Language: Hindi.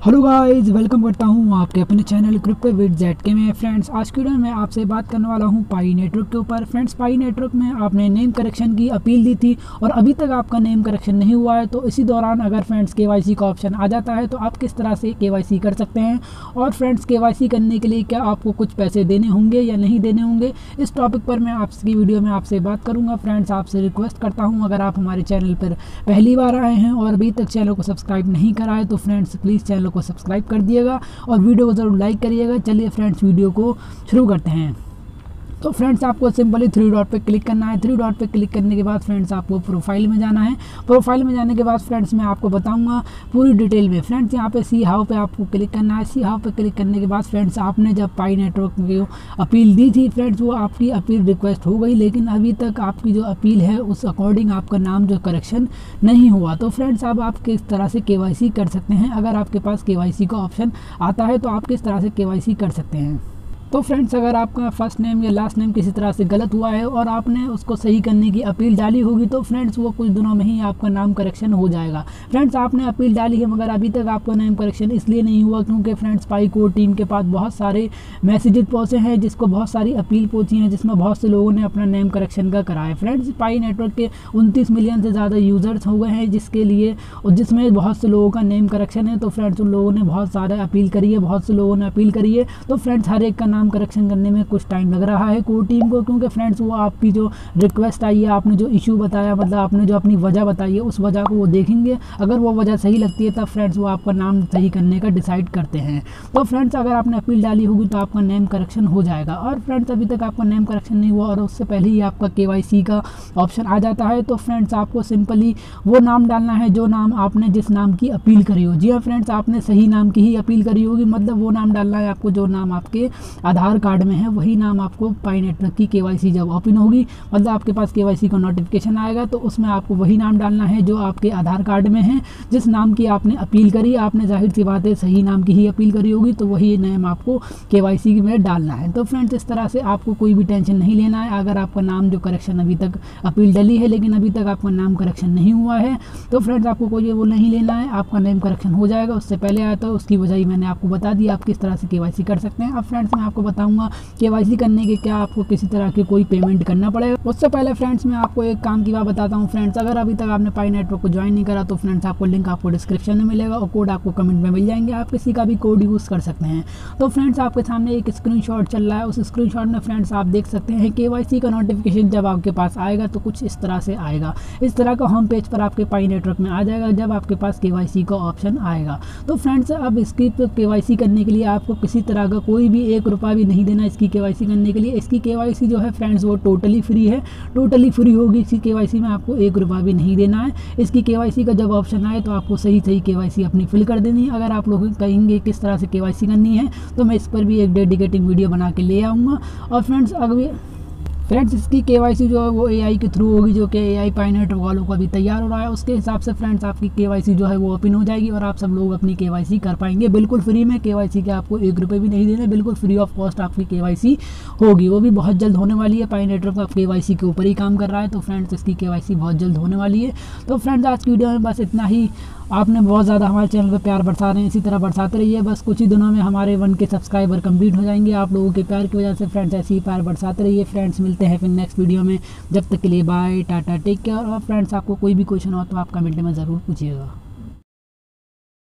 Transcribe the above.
हेलो गाइस, वेलकम करता हूँ आपके अपने चैनल क्रिप्टो विद जेड के में। फ्रेंड्स, आज की वीडियो में आपसे बात करने वाला हूँ पाई नेटवर्क के ऊपर। फ्रेंड्स पाई नेटवर्क में आपने नेम करेक्शन की अपील दी थी और अभी तक आपका नेम करेक्शन नहीं हुआ है तो इसी दौरान अगर फ्रेंड्स के का ऑप्शन आ जाता है तो आप किस तरह से के कर सकते हैं? और फ्रेंड्स के करने के लिए क्या आपको कुछ पैसे देने होंगे या नहीं देने होंगे? इस टॉपिक पर मैं आपकी वीडियो में आपसे बात करूँगा। फ्रेंड्स, आपसे रिक्वेस्ट करता हूँ, अगर आप हमारे चैनल पर पहली बार आए हैं और अभी तक चैनल को सब्सक्राइब नहीं कराए तो फ्रेंड्स प्लीज़ चैनल को सब्सक्राइब कर दिएगा और वीडियो को ज़रूर लाइक करिएगा। चलिए फ्रेंड्स, वीडियो को शुरू करते हैं। तो फ्रेंड्स, आपको सिंपली थ्री डॉट पे क्लिक करना है। थ्री डॉट पे क्लिक करने के बाद फ्रेंड्स, आपको प्रोफ़ाइल में जाना है। प्रोफ़ाइल में जाने के बाद फ्रेंड्स, मैं आपको बताऊँगा पूरी डिटेल में। फ्रेंड्स, यहाँ पे सी हाउ पे आपको क्लिक करना है। सी हाउ पे क्लिक करने के बाद फ्रेंड्स, आपने जब पाई नेटवर्क की अपील दी थी, फ्रेंड्स, वो आपकी अपील रिक्वेस्ट हो गई, लेकिन अभी तक आपकी जो अपील है, उस अकॉर्डिंग आपका नाम जो करेक्शन नहीं हुआ। तो फ्रेंड्स, अब आप किस तरह से के कर सकते हैं? अगर आपके पास के का ऑप्शन आता है तो आप किस तरह से के कर सकते हैं? तो फ्रेंड्स अगर आपका फ़र्स्ट नेम या लास्ट नेम किसी तरह से गलत हुआ है और आपने उसको सही करने की अपील डाली होगी तो फ्रेंड्स वो कुछ दिनों में ही आपका नाम करेक्शन हो जाएगा। फ्रेंड्स आपने अपील डाली है, मगर अभी तक आपका नाम करेक्शन इसलिए नहीं हुआ क्योंकि फ्रेंड्स पाई कोर्ट टीम के पास बहुत सारे मैसेजेस पहुँचे हैं, जिसको बहुत सारी अपील पहुँची हैं, जिसमें बहुत से लोगों ने अपना नेम करेक्शन का कराया फ्रेंड्स पाई नेटवर्क के उनतीस मिलियन से ज़्यादा यूज़र्स हो गए हैं, जिसके लिए, जिसमें बहुत से लोगों का नेम करेक्शन है तो फ्रेंड्स उन लोगों ने बहुत सारा अपील करी है, बहुत से लोगों ने अपील करी है तो फ्रेंड्स हर एक का नाम करेक्शन करने में कुछ टाइम लग रहा है कोर टीम को, क्योंकि फ्रेंड्स वो आपकी जो रिक्वेस्ट आई है, आपने जो इशू बताया मतलब आपने जो अपनी वजह बताई है, उस वजह को वो देखेंगे। अगर वो वजह सही लगती है, तब फ्रेंड्स वो आपका नाम सही करने का डिसाइड करते हैं। तो फ्रेंड्स अगर आपने अपील डाली होगी तो आपका नेम करेक्शन हो जाएगा। और फ्रेंड्स अभी तक आपका नेम करेक्शन नहीं हुआ, और उससे पहले ही आपका के का ऑप्शन आ जाता है तो फ्रेंड्स आपको सिंपली वो नाम डालना है, जो नाम आपने जिस नाम की अपील करी हो। जी हाँ फ्रेंड्स आपने सही नाम की ही अपील करी होगी मतलब वो नाम डालना है आपको, जो नाम आपके आधार कार्ड में है, वही नाम आपको पाई नेटवर्क की के जब ओपन होगी मतलब आपके पास के का नोटिफिकेशन आएगा तो उसमें आपको वही नाम डालना है जो आपके आधार कार्ड में है। जिस नाम की आपने अपील करी, आपने ज़ाहिर सी बात है सही नाम की ही अपील करी होगी तो वही नाम आपको के में डालना है। तो फ्रेंड्स इस तरह से आपको कोई भी टेंशन नहीं लेना है। अगर आपका नाम जो करेक्शन अभी तक अपील डली है, लेकिन अभी तक आपका नाम करेक्शन नहीं हुआ है तो फ्रेंड्स आपको कोई वो नहीं लेना है। आपका नेम करेक्शन हो जाएगा, उससे पहले आया था उसकी वजह मैंने आपको बता दी आप किस तरह से के कर सकते हैं। अब फ्रेंड्स मैं आपको बताऊँगा के करने के क्या आपको किसी तरह की कोई पेमेंट करना पड़ेगा उससे पहले फ्रेंड्स मैं आपको एक काम की बात बताता हूँ। फ्रेंड्स अगर अभी तक आपने पाई नेटवर्क को ज्वाइन नहीं करा तो फ्रेंड्स आपको लिंक आपको डिस्क्रिप्शन में मिलेगा और कोड आपको कमेंट में मिल जाएँगे। आप किसी का भी कोड यूज़ कर सकते हैं। तो फ्रेंड्स आपके सामने एक स्क्रीन चल रहा है। उस स्क्रीन में फ्रेंड्स आप देख सकते हैं के का नोटिफिकेशन जब आपके पास आएगा तो कुछ इस तरह से आएगा। इस तरह का होम पेज पर आपके पाई नेटवर्क में आ जाएगा, जब आपके पास केवाईसी का ऑप्शन आएगा। तो फ्रेंड्स अब इसकी के करने के लिए आपको किसी तरह का कोई भी एक रुपया भी नहीं देना इसकी केवाईसी करने के लिए। इसकी केवाईसी जो है फ्रेंड्स वो टोटली फ्री है। टोटली फ्री होगी इसकी के में, आपको एक रुपया भी नहीं देना है। इसकी के का जब ऑप्शन आए तो आपको सही सही के अपनी फिल कर देनी है। अगर आप लोग कहेंगे किस तरह से के करनी है तो मैं इस पर भी एक डेडिकेटिंग वीडियो बना के ले आऊँगा। और फ्रेंड्स अगर फ्रेंड्स इसकी के जो है वो एआई के थ्रू होगी, जो कि ए आई पाइनेट वालों को अभी तैयार हो रहा है। उसके हिसाब से फ्रेंड्स आपकी के जो है वो ओपन हो जाएगी और आप सब लोग अपनी के कर पाएँगे। बिल्कुल फ्री में के के आपको एक रुपये भी नहीं देने, बिल्कुल फ्री ऑफ़ कॉस्ट आपकी के होगी। वो भी बहुत जल्द होने वाली है। पाई नेटवर्क का के के ऊपर ही काम कर रहा है। तो फ्रेंड्स इसकी के बहुत जल्द होने वाली है। तो फ्रेंड्स आज की वीडियो में बस इतना ही। आपने बहुत ज़्यादा हमारे चैनल पर प्यार बरसा रहे हैं, इसी तरह बरसाते रहिए। बस कुछ ही दिनों में हमारे वन के सब्सक्राइबर कंप्लीट हो जाएँगे। आप लोगों के प्यार की वजह से फ्रेंड्स ऐसे ही प्यार बरसाते रहिए। फ्रेंड्स, मिलते हैं फिर नेक्स्ट वीडियो में। जब तक के लिए बाय टाटा टेक केयर और फ्रेंड्स, आपको कोई भी क्वेश्चन हो तो आप कमेंट में ज़रूर पूछिएगा।